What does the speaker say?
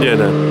一点